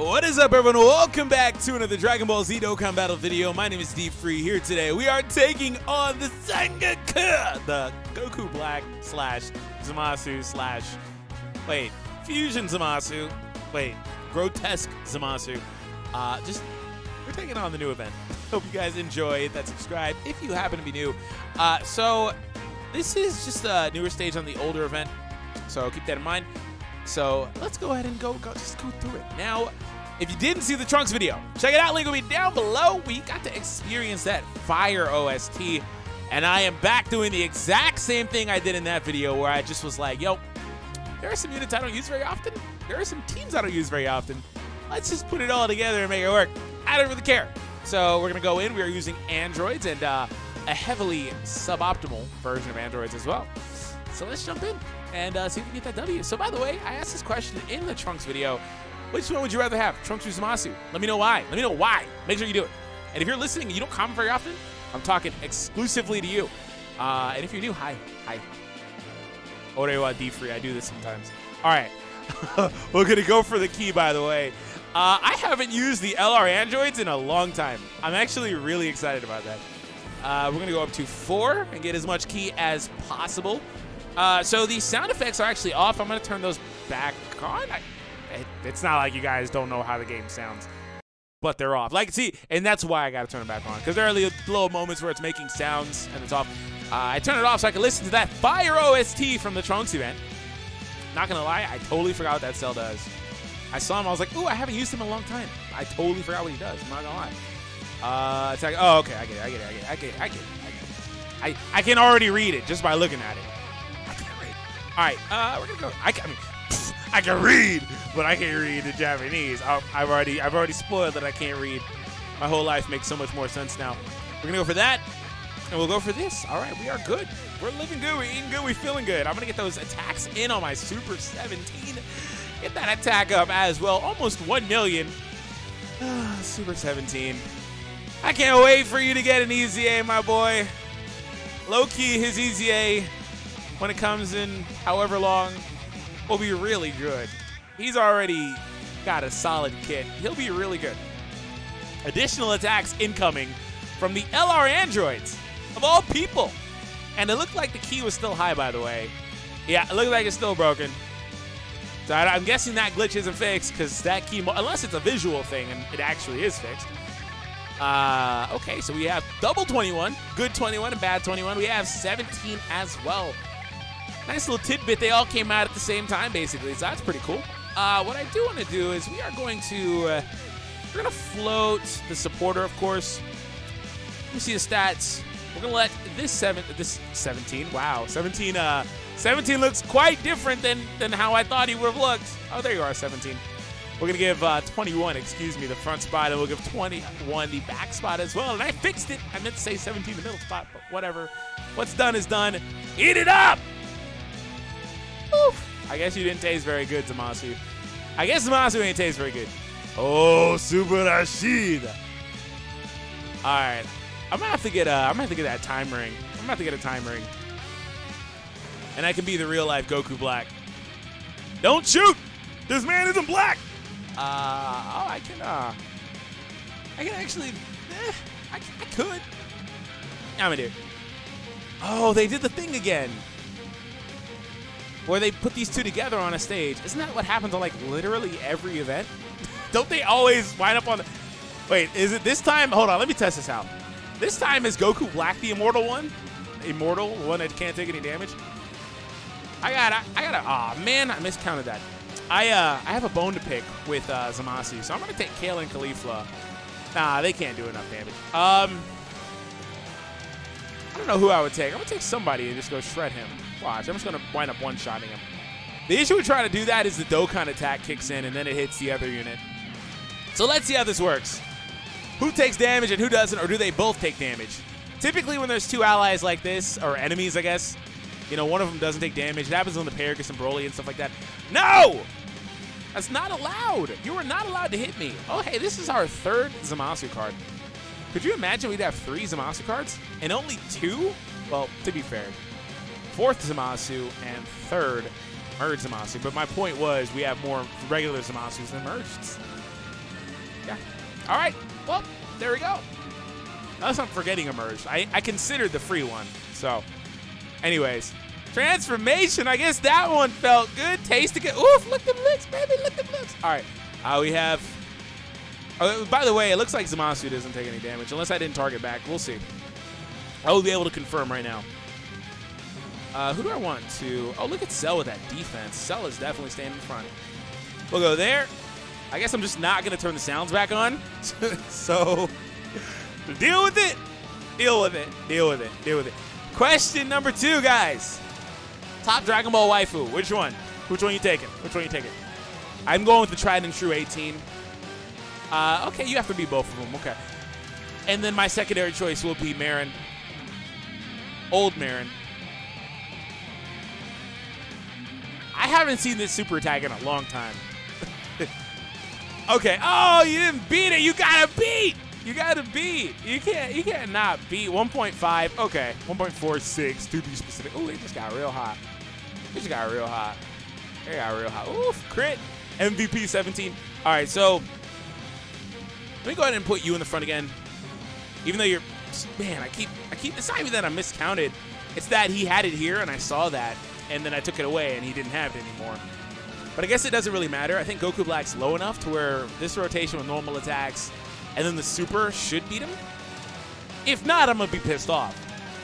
What is up, everyone? Welcome back to another Dragon Ball Z Dokkan Battle video. My name is D Free. Here today, we are taking on the Sengoku, the Goku Black slash Zamasu slash wait Fusion Zamasu, wait Grotesque Zamasu. Uh, just we're taking on the new event. Hope you guys enjoy. That subscribe if you happen to be new. Uh, so this is just a newer stage on the older event, so keep that in mind. So let's go ahead and go, go just go through it. Now, if you didn't see the Trunks video, check it out. Link will be down below. We got to experience that fire OST. And I am back doing the exact same thing I did in that video where I just was like, yo, there are some units I don't use very often. There are some teams I don't use very often. Let's just put it all together and make it work. I don't really care. So we're going to go in. We are using androids and uh, a heavily suboptimal version of androids as well. So let's jump in and uh, see if we can get that W. So by the way, I asked this question in the Trunks video. Which one would you rather have, Trunks or Zamasu? Let me know why. Let me know why. Make sure you do it. And if you're listening and you don't comment very often, I'm talking exclusively to you. Uh, and if you're new, hi. Hi. Orewa D free. I do this sometimes. All right. We're going to go for the key, by the way. Uh, I haven't used the LR Androids in a long time. I'm actually really excited about that. Uh, we're going to go up to four and get as much key as possible. Uh, so the sound effects are actually off. I'm going to turn those back on. I, it, it's not like you guys don't know how the game sounds, but they're off. Like, see, and that's why I got to turn it back on because there are little moments where it's making sounds and it's off. Uh, I turn it off so I can listen to that fire OST from the Trunks event. Not gonna lie, I totally forgot what that cell does. I saw him, I was like, ooh, I haven't used him in a long time. I totally forgot what he does. I'm not gonna lie. Uh, attack. Oh, okay. I get it. I get it. I get it. I get it. I, get it. I, I can already read it just by looking at it. All right, uh, we're gonna go. I, can, I mean, I can read, but I can't read the Japanese. I, I've already, I've already spoiled that I can't read. My whole life makes so much more sense now. We're gonna go for that, and we'll go for this. All right, we are good. We're living good. We're eating good. We're feeling good. I'm gonna get those attacks in on my Super 17. Get that attack up as well. Almost 1 million. Super 17. I can't wait for you to get an EZA, my boy. Low key, his EZA, when it comes in however long, will be really good. He's already got a solid kit. He'll be really good. Additional attacks incoming from the LR androids, of all people. And it looked like the key was still high, by the way. Yeah, it looked like it's still broken. So I'm guessing that glitch isn't fixed because that key, unless it's a visual thing and it actually is fixed. Uh, okay, so we have double 21, good 21 and bad 21. We have 17 as well. Nice little tidbit. They all came out at the same time, basically, so that's pretty cool. Uh, what I do want to do is we are going to, uh, we're to float the supporter, of course. Let me see the stats. We're going to let this seven, this 17, wow, 17, uh, 17 looks quite different than, than how I thought he would have looked. Oh, there you are, 17. We're going to give uh, 21, excuse me, the front spot, and we'll give 21 the back spot as well. And I fixed it. I meant to say 17 the middle spot, but whatever. What's done is done. Eat it up! I guess you didn't taste very good, Zamasu. I guess Zamasu ain't taste very good. Oh, Super Rashid. All right. I'm gonna have to get a. I'm gonna have to get that time ring. I'm gonna have to get a time ring. And I can be the real life Goku Black. Don't shoot! This man isn't black! Uh, oh, I can, uh, I can actually, eh, I, I could. I'm gonna do. Oh, they did the thing again. Where they put these two together on a stage. Isn't that what happens on like literally every event? Don't they always wind up on the. Wait, is it this time? Hold on, let me test this out. This time is Goku Black the immortal one? Immortal, one that can't take any damage? I got, I, I got to, aw, oh, man, I miscounted that. I uh, I have a bone to pick with uh, Zamasu, so I'm going to take Kale and Caulifla. Nah, they can't do enough damage. Um, I don't know who I would take. I'm going to take somebody and just go shred him. Watch, I'm just going to wind up one-shotting him. The issue with trying to do that is the Dokkan attack kicks in, and then it hits the other unit. So let's see how this works. Who takes damage and who doesn't, or do they both take damage? Typically, when there's two allies like this, or enemies, I guess, you know, one of them doesn't take damage. It happens on the Paragus and Broly and stuff like that. No! That's not allowed. You are not allowed to hit me. Oh, hey, this is our third Zamasu card. Could you imagine we'd have three Zamasu cards and only two? Well, to be fair, fourth Zamasu and third merged Zamasu. But my point was we have more regular Zamasus than merged. Yeah. All right. Well, there we go. Unless I'm forgetting Emerge. I, I considered the free one. So, anyways. Transformation. I guess that one felt good. Tasted good. Oof, look at the lips, baby. Look at the lips. All right. Uh, we have... Uh, by the way, it looks like Zamasu doesn't take any damage. Unless I didn't target back. We'll see. I will be able to confirm right now. Uh, who do I want to... Oh, look at Cell with that defense. Cell is definitely staying in front. We'll go there. I guess I'm just not going to turn the sounds back on. so, deal with it. Deal with it. Deal with it. Deal with it. Question number two, guys. Top Dragon Ball waifu. Which one? Which one you taking? Which one you taking? I'm going with the tried and true 18. Uh, okay, you have to be both of them. Okay. And then my secondary choice will be Marin. Old Marin. I haven't seen this super attack in a long time. okay. Oh, you didn't beat it. You gotta beat. You gotta beat. You can't. You can't not beat 1.5. Okay. 1.46 to be specific. Oh, it just got real hot. It just got real hot. It got real hot. Oof. Crit. MVP 17. All right. So let me go ahead and put you in the front again. Even though you're, man, I keep, I keep. It's not even that I miscounted. It's that he had it here and I saw that and then I took it away and he didn't have it anymore. But I guess it doesn't really matter. I think Goku Black's low enough to where this rotation with normal attacks and then the super should beat him. If not, I'm to be pissed off.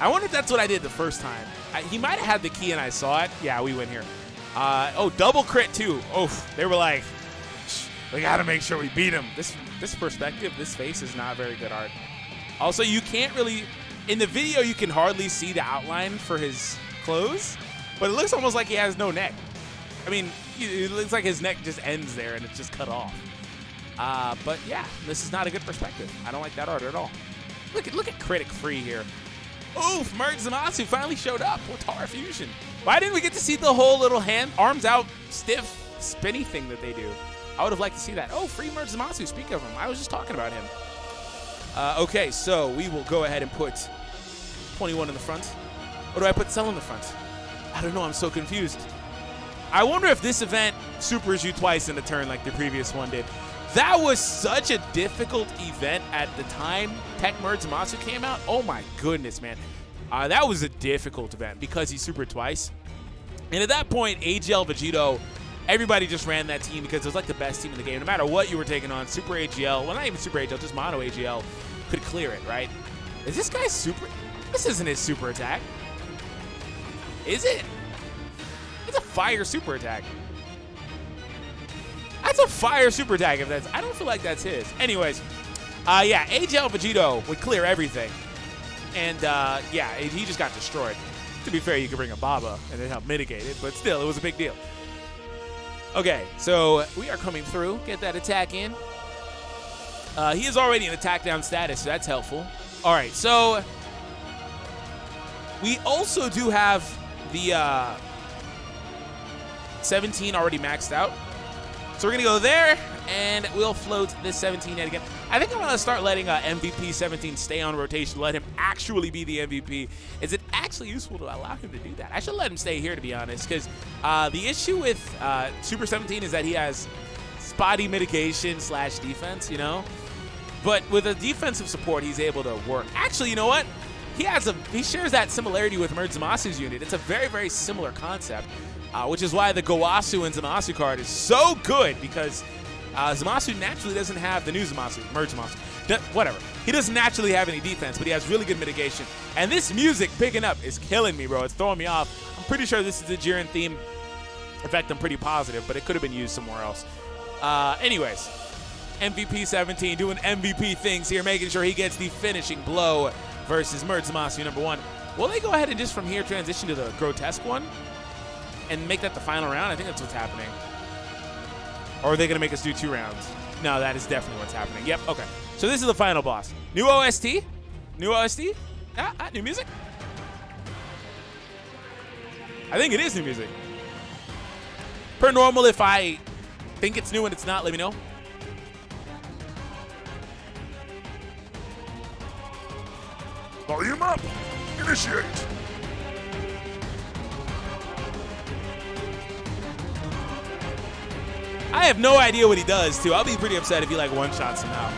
I wonder if that's what I did the first time. I, he might have had the key and I saw it. Yeah, we win here. Uh, oh, double crit too. Oh, they were like, we got to make sure we beat him. This, this perspective, this face is not very good art. Also, you can't really, in the video, you can hardly see the outline for his clothes. But it looks almost like he has no neck. I mean, it looks like his neck just ends there and it's just cut off. Uh, but yeah, this is not a good perspective. I don't like that art at all. Look at look at Critic Free here. Oof, Merge Zamasu finally showed up with Tar Fusion. Why didn't we get to see the whole little hand, arms out, stiff, spinny thing that they do? I would have liked to see that. Oh, free Merge Zamasu, speak of him. I was just talking about him. Uh, okay, so we will go ahead and put 21 in the front. Or do I put Cell in the front? I don't know. I'm so confused. I wonder if this event supers you twice in a turn like the previous one did. That was such a difficult event at the time TEQ Merge Zamasu came out. Oh my goodness, man. Uh, that was a difficult event because he supered twice. And at that point, AGL Vegito, everybody just ran that team because it was like the best team in the game. No matter what you were taking on, Super AGL, well, not even Super AGL, just Mono AGL could clear it, right? Is this guy super? This isn't his super attack. Is it? It's a fire super attack. That's a fire super attack if that's I don't feel like that's his. Anyways, uh yeah, AGL Vegito would clear everything. And uh yeah, he just got destroyed. To be fair, you could bring a Baba and then help mitigate it, but still, it was a big deal. Okay, so we are coming through. Get that attack in. Uh, he is already in attack down status, so that's helpful. All right, so we also do have the uh, 17 already maxed out. So we're going to go there, and we'll float this 17 yet again. I think I'm going to start letting uh, MVP 17 stay on rotation, let him actually be the MVP. Is it actually useful to allow him to do that? I should let him stay here, to be honest, because uh, the issue with uh, Super 17 is that he has spotty mitigation slash defense, you know? But with a defensive support, he's able to work. Actually, you know what? he has a he shares that similarity with Merge Zamasu's unit. It's a very very similar concept, uh, which is why the Gowasu and Zamasu card is so good because uh, Zamasu naturally doesn't have the new Zamasu, Merge Zamasu, whatever. He doesn't naturally have any defense, but he has really good mitigation. And this music picking up is killing me, bro. It's throwing me off. I'm pretty sure this is the Jiren theme. In fact, I'm pretty positive, but it could have been used somewhere else. Uh, anyways, MVP 17 doing MVP things here, making sure he gets the finishing blow versus Merge Zamasu number one. Will they go ahead and just from here transition to the grotesque one and make that the final round? I think that's what's happening. Or are they going to make us do two rounds? No, that is definitely what's happening. Yep, okay. So this is the final boss. New OST? New OST? Ah, ah, new music? I think it is new music. Per normal, if I think it's new and it's not, let me know. Volume up! Initiate! I have no idea what he does, too. I'll be pretty upset if he, like, one-shots him out.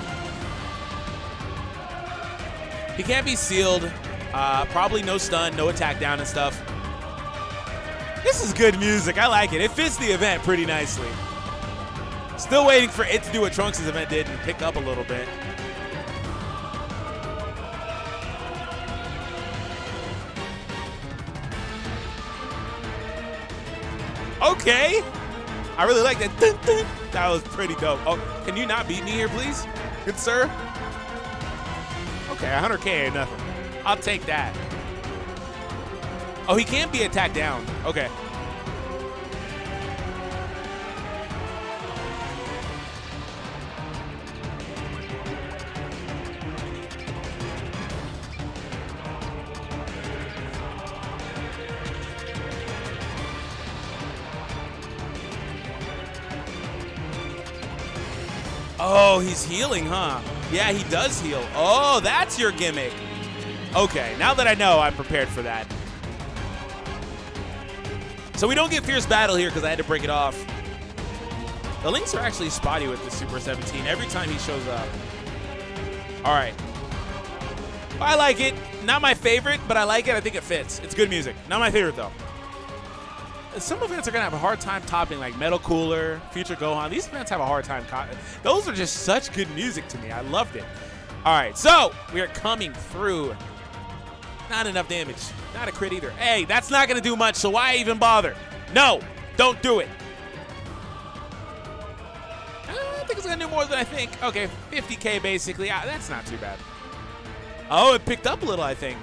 He can't be sealed. Uh, probably no stun, no attack down and stuff. This is good music. I like it. It fits the event pretty nicely. Still waiting for it to do what Trunks' event did and pick up a little bit. Okay. I really like that. That was pretty dope. Oh, can you not beat me here, please? Good sir? Okay, 100K ain't nothing. I'll take that. Oh, he can't be attacked down. Okay. Oh, he's healing, huh? Yeah, he does heal. Oh, that's your gimmick. Okay, now that I know, I'm prepared for that. So we don't get Fierce Battle here because I had to break it off. The links are actually spotty with the Super 17 every time he shows up. All right. I like it. Not my favorite, but I like it. I think it fits. It's good music. Not my favorite, though. Some events are going to have a hard time topping, like Metal Cooler, Future Gohan. These events have a hard time. Those are just such good music to me. I loved it. All right, so we are coming through. Not enough damage. Not a crit either. Hey, that's not going to do much, so why even bother? No, don't do it. I think it's going to do more than I think. Okay, 50k basically. Ah, that's not too bad. Oh, it picked up a little, I think.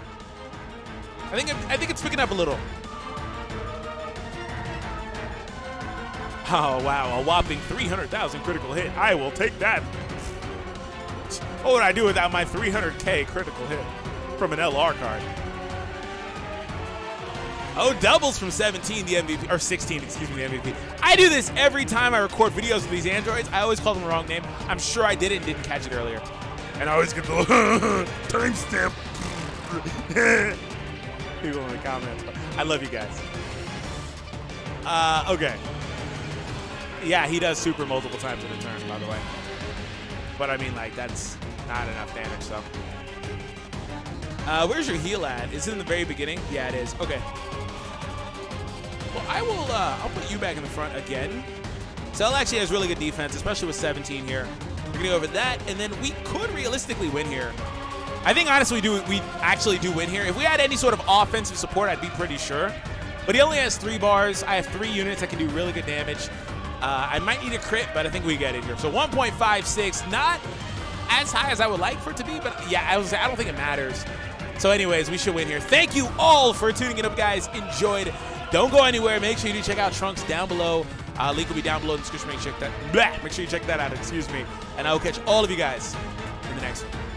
I think it, I think it's picking up a little. Oh, wow, a whopping 300,000 critical hit. I will take that. What would I do without my 300k critical hit from an LR card? Oh, doubles from 17, the MVP, or 16, excuse me, the MVP. I do this every time I record videos with these androids. I always call them the wrong name. I'm sure I did it and didn't catch it earlier. And I always get the timestamp. People in the comments. I love you guys. Uh, okay. Yeah, he does super multiple times in a turn, by the way. But I mean, like, that's not enough damage, so. Uh, where's your heal at? Is it in the very beginning? Yeah, it is. Okay. Well, I will, uh, I'll put you back in the front again. Cell actually has really good defense, especially with 17 here. We're to go over that, and then we could realistically win here. I think, honestly, do, we actually do win here. If we had any sort of offensive support, I'd be pretty sure. But he only has three bars. I have three units that can do really good damage. Uh, I might need a crit, but I think we get it here. So 1.56, not as high as I would like for it to be, but yeah, I, was, I don't think it matters. So anyways, we should win here. Thank you all for tuning in up, guys. Enjoyed. Don't go anywhere. Make sure you do check out Trunks down below. Uh, link will be down below in the description. Make sure, check that, blah, make sure you check that out. Excuse me. And I will catch all of you guys in the next one.